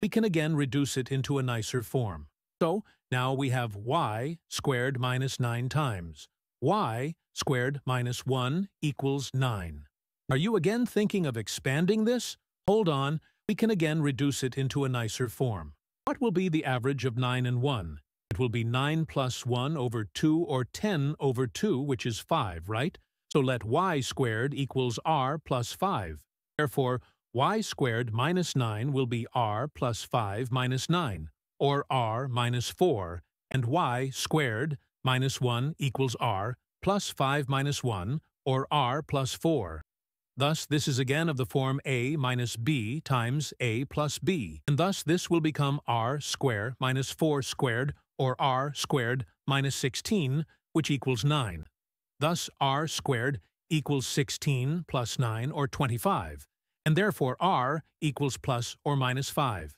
we can again reduce it into a nicer form. So now we have y squared minus 9 times. y squared minus 1 equals 9. Are you again thinking of expanding this? Hold on, we can again reduce it into a nicer form. What will be the average of 9 and 1? It will be 9 plus 1 over 2 or 10 over 2, which is 5, right? So let y squared equals r plus 5. Therefore, y squared minus 9 will be r plus 5 minus 9, or r minus 4, and y squared minus 1 equals r plus 5 minus 1, or r plus 4. Thus, this is again of the form a minus b times a plus b, and thus this will become r squared minus 4 squared, or r squared minus 16, which equals 9. Thus, r squared equals 16 plus 9, or 25, and therefore r equals plus or minus 5.